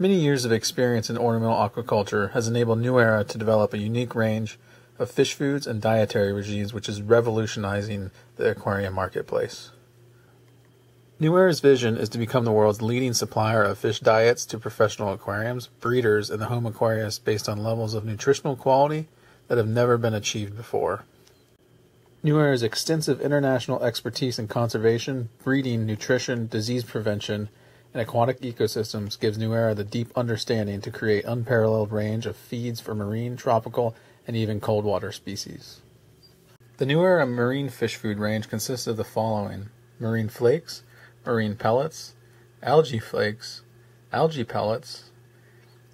Many years of experience in ornamental aquaculture has enabled New Era to develop a unique range of fish foods and dietary regimes which is revolutionizing the aquarium marketplace. New Era's vision is to become the world's leading supplier of fish diets to professional aquariums, breeders, and the home aquarists based on levels of nutritional quality that have never been achieved before. New Era's extensive international expertise in conservation, breeding, nutrition, disease prevention, and aquatic ecosystems gives New Era the deep understanding to create unparalleled range of feeds for marine, tropical, and even cold water species. The New Era marine fish food range consists of the following marine flakes, marine pellets, algae flakes, algae pellets,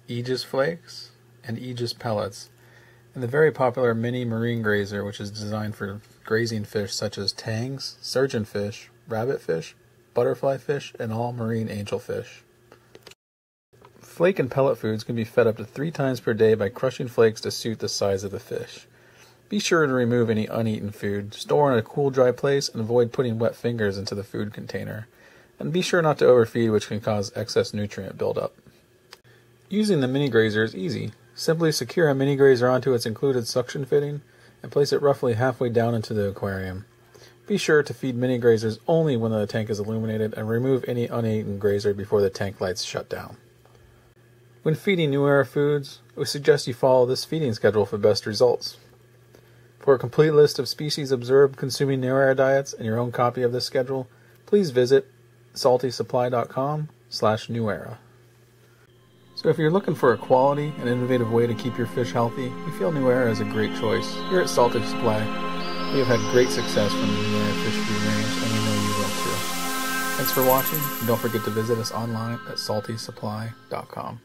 Aegis flakes, and Aegis pellets, and the very popular mini marine grazer, which is designed for grazing fish such as tangs, surgeonfish, rabbitfish, butterfly fish, and all marine angelfish. Flake and pellet foods can be fed up to three times per day by crushing flakes to suit the size of the fish. Be sure to remove any uneaten food, store in a cool, dry place, and avoid putting wet fingers into the food container. And be sure not to overfeed, which can cause excess nutrient buildup. Using the mini grazer is easy. Simply secure a mini grazer onto its included suction fitting and place it roughly halfway down into the aquarium. Be sure to feed mini grazers only when the tank is illuminated and remove any uneaten grazer before the tank lights shut down. When feeding New Era foods, we suggest you follow this feeding schedule for best results. For a complete list of species observed consuming New Era diets and your own copy of this schedule, please visit saltysupply.com slash newera. So if you're looking for a quality and innovative way to keep your fish healthy, we feel New Era is a great choice. Here at Salty Supply, we have had great success from and we know you will too. Thanks for watching, and don't forget to visit us online at saltysupply.com.